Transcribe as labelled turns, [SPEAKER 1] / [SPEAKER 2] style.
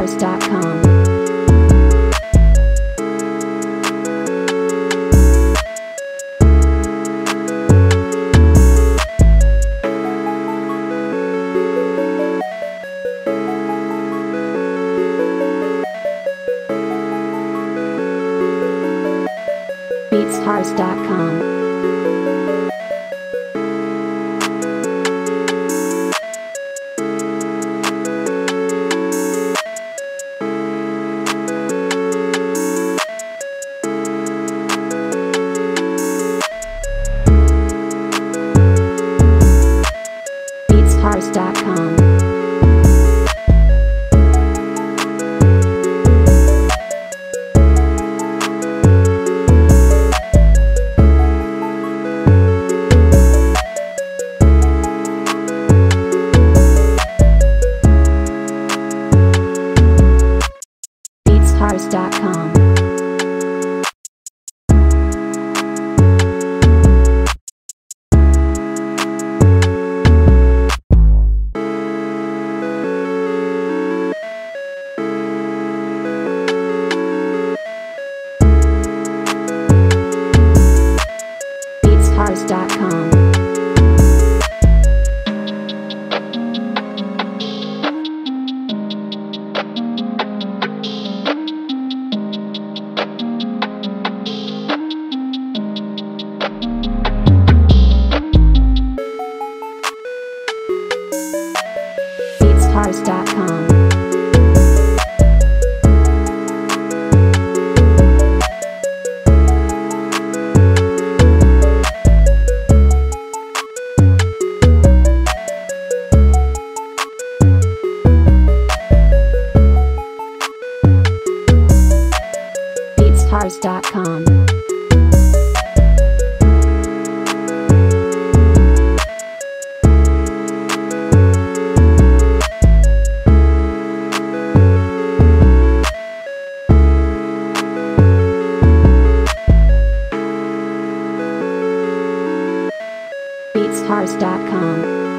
[SPEAKER 1] BeatsTars.com. BeatsTars.com. BeatsTars.com. BeatsTars.com. BeatsTars.com. cars.com.